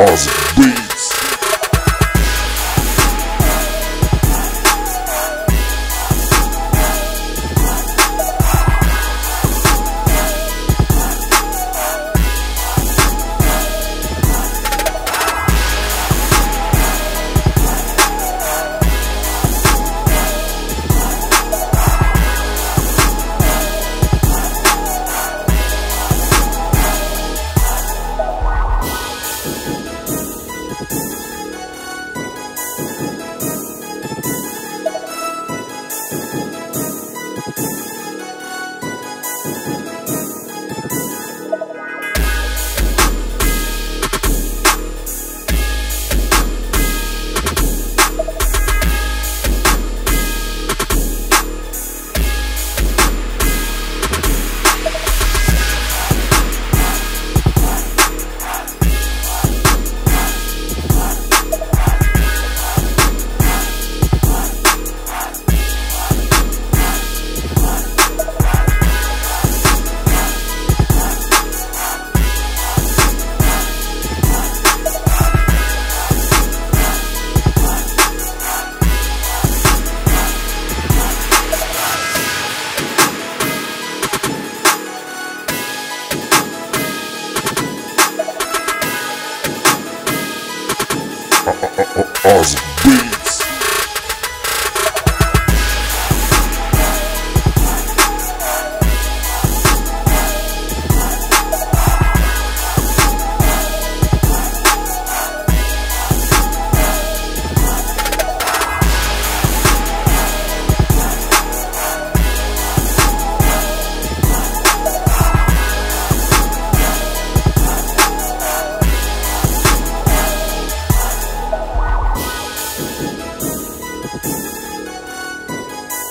Awesome beats.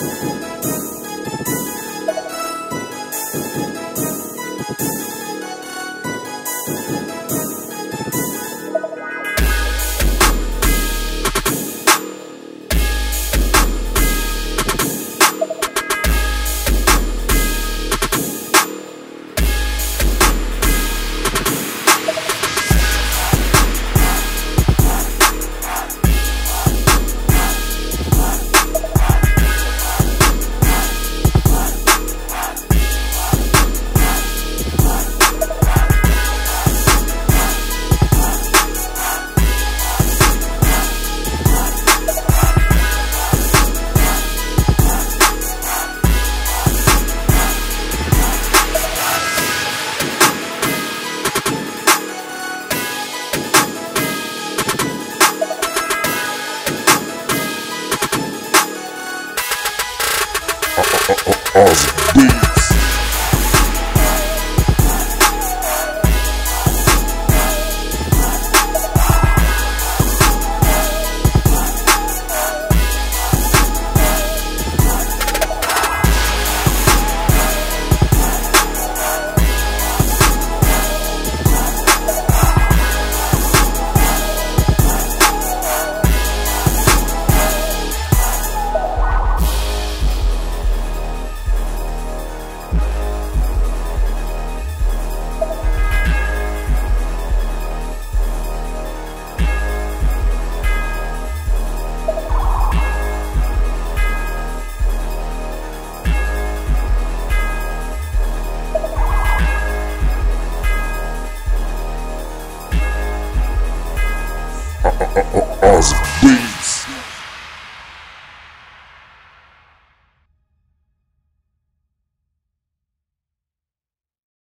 Awesome beats. Awesome